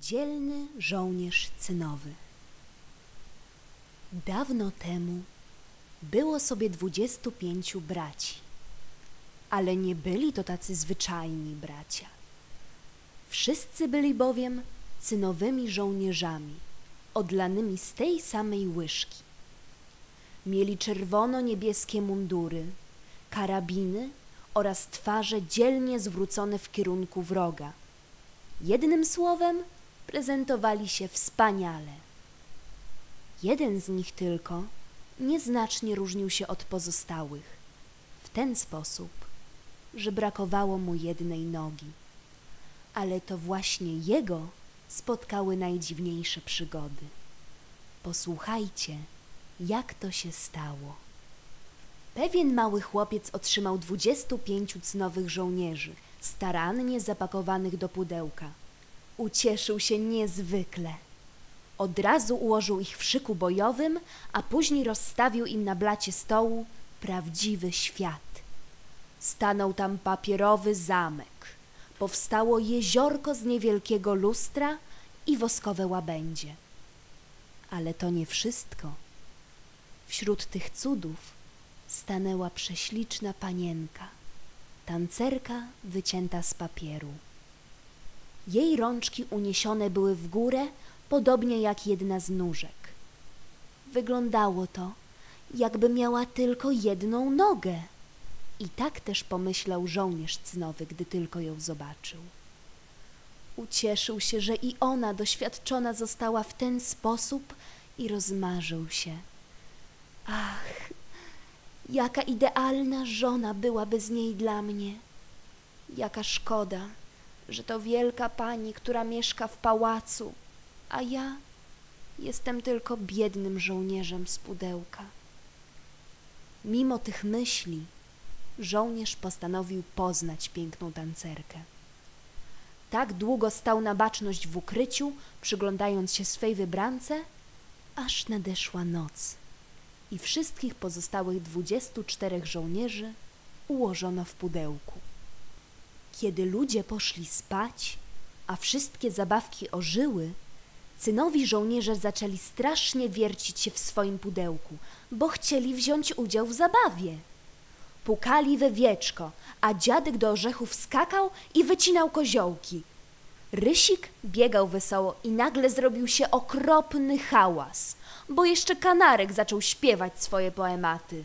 Dzielny żołnierz cynowy. Dawno temu było sobie dwudziestu pięciu braci, ale nie byli to tacy zwyczajni bracia. Wszyscy byli bowiem cynowymi żołnierzami, odlanymi z tej samej łyżki. Mieli czerwono-niebieskie mundury, karabiny oraz twarze dzielnie zwrócone w kierunku wroga. Jednym słowem, prezentowali się wspaniale. Jeden z nich tylko nieznacznie różnił się od pozostałych w ten sposób, że brakowało mu jednej nogi. Ale to właśnie jego spotkały najdziwniejsze przygody. Posłuchajcie, jak to się stało. Pewien mały chłopiec otrzymał dwudziestu pięciu cnowych żołnierzy, starannie zapakowanych do pudełka. Ucieszył się niezwykle. Od razu ułożył ich w szyku bojowym, a później rozstawił im na blacie stołu prawdziwy świat. Stanął tam papierowy zamek. Powstało jeziorko z niewielkiego lustra i woskowe łabędzie. Ale to nie wszystko. Wśród tych cudów stanęła prześliczna panienka, tancerka wycięta z papieru. Jej rączki uniesione były w górę, podobnie jak jedna z nóżek. Wyglądało to, jakby miała tylko jedną nogę. I tak też pomyślał żołnierz cnowy, gdy tylko ją zobaczył. Ucieszył się, że i ona doświadczona została w ten sposób i rozmarzył się. Ach, jaka idealna żona byłaby z niej dla mnie. Jaka szkoda, że to wielka pani, która mieszka w pałacu, a ja jestem tylko biednym żołnierzem z pudełka. Mimo tych myśli, żołnierz postanowił poznać piękną tancerkę. Tak długo stał na baczność w ukryciu, przyglądając się swej wybrance, aż nadeszła noc i wszystkich pozostałych dwudziestu czterech żołnierzy ułożono w pudełku. Kiedy ludzie poszli spać, a wszystkie zabawki ożyły, cynowi żołnierze zaczęli strasznie wiercić się w swoim pudełku, bo chcieli wziąć udział w zabawie. Pukali we wieczko, a dziadek do orzechów skakał i wycinał koziołki. Rysik biegał wesoło i nagle zrobił się okropny hałas, bo jeszcze kanarek zaczął śpiewać swoje poematy.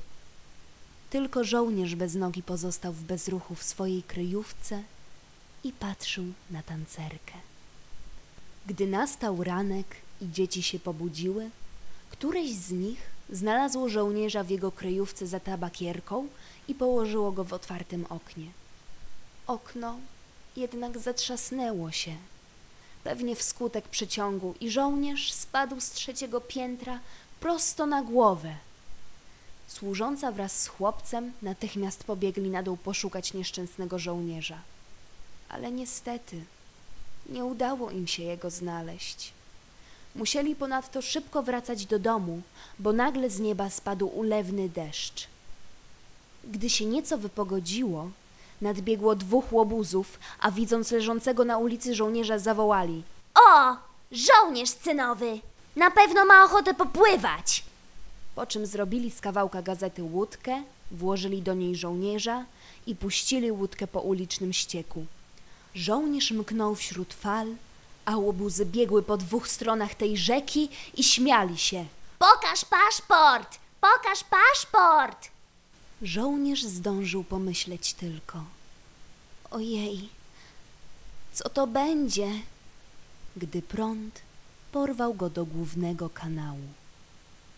Tylko żołnierz bez nogi pozostał w bezruchu w swojej kryjówce i patrzył na tancerkę. Gdy nastał ranek i dzieci się pobudziły, któreś z nich znalazło żołnierza w jego kryjówce za tabakierką i położyło go w otwartym oknie. Okno jednak zatrzasnęło się, pewnie wskutek przeciągu, i żołnierz spadł z trzeciego piętra prosto na głowę. Służąca wraz z chłopcem natychmiast pobiegli na dół poszukać nieszczęsnego żołnierza. Ale niestety nie udało im się jego znaleźć. Musieli ponadto szybko wracać do domu, bo nagle z nieba spadł ulewny deszcz. Gdy się nieco wypogodziło, nadbiegło dwóch łobuzów, a widząc leżącego na ulicy żołnierza zawołali – O, żołnierz cynowy! Na pewno ma ochotę popływać! Po czym zrobili z kawałka gazety łódkę, włożyli do niej żołnierza i puścili łódkę po ulicznym ścieku. Żołnierz mknął wśród fal, a łobuzy biegły po dwóch stronach tej rzeki i śmiali się. Pokaż paszport! Pokaż paszport! Żołnierz zdążył pomyśleć tylko. Ojej, co to będzie? Gdy prąd porwał go do głównego kanału.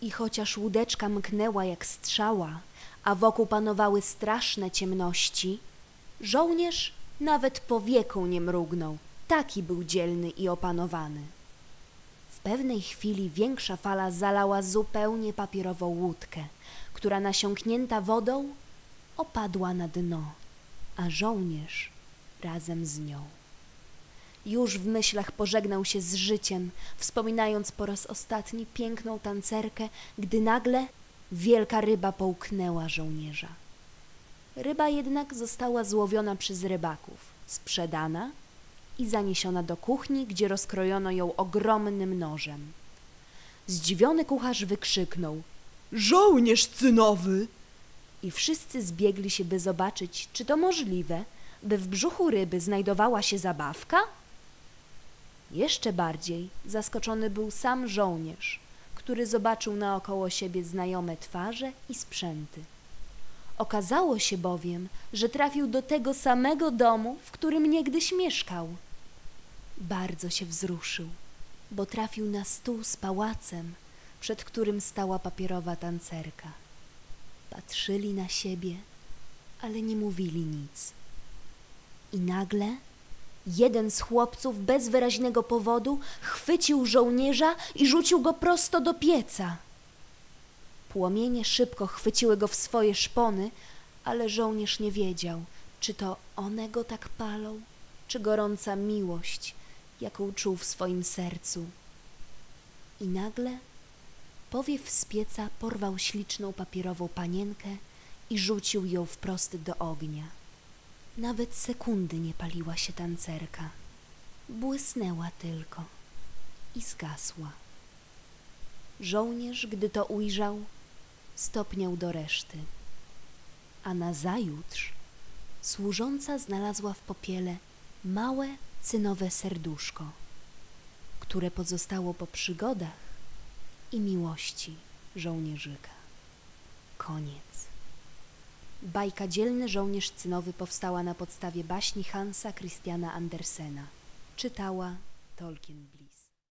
I chociaż łódeczka mknęła jak strzała, a wokół panowały straszne ciemności, żołnierz nawet powieką nie mrugnął. Taki był dzielny i opanowany. W pewnej chwili większa fala zalała zupełnie papierową łódkę, która nasiąknięta wodą opadła na dno, a żołnierz razem z nią. Już w myślach pożegnał się z życiem, wspominając po raz ostatni piękną tancerkę, gdy nagle wielka ryba połknęła żołnierza. Ryba jednak została złowiona przez rybaków, sprzedana i zaniesiona do kuchni, gdzie rozkrojono ją ogromnym nożem. Zdziwiony kucharz wykrzyknął: Żołnierz cynowy! I wszyscy zbiegli się, by zobaczyć, czy to możliwe, by w brzuchu ryby znajdowała się zabawka? Jeszcze bardziej zaskoczony był sam żołnierz, który zobaczył naokoło siebie znajome twarze i sprzęty. Okazało się bowiem, że trafił do tego samego domu, w którym niegdyś mieszkał. Bardzo się wzruszył, bo trafił na stół z pałacem, przed którym stała papierowa tancerka. Patrzyli na siebie, ale nie mówili nic. I nagle jeden z chłopców bez wyraźnego powodu chwycił żołnierza i rzucił go prosto do pieca. Płomienie szybko chwyciły go w swoje szpony, ale żołnierz nie wiedział, czy to one go tak palą, czy gorąca miłość, jaką czuł w swoim sercu. I nagle powiew z pieca porwał śliczną papierową panienkę i rzucił ją wprost do ognia. Nawet sekundy nie paliła się tancerka. Błysnęła tylko i zgasła. Żołnierz, gdy to ujrzał, stopniał do reszty. A nazajutrz służąca znalazła w popiele małe cynowe serduszko, które pozostało po przygodach i miłości żołnierzyka. Koniec. Bajka Dzielny żołnierz cynowy powstała na podstawie baśni Hansa Christiana Andersena. Czytała Tolkien.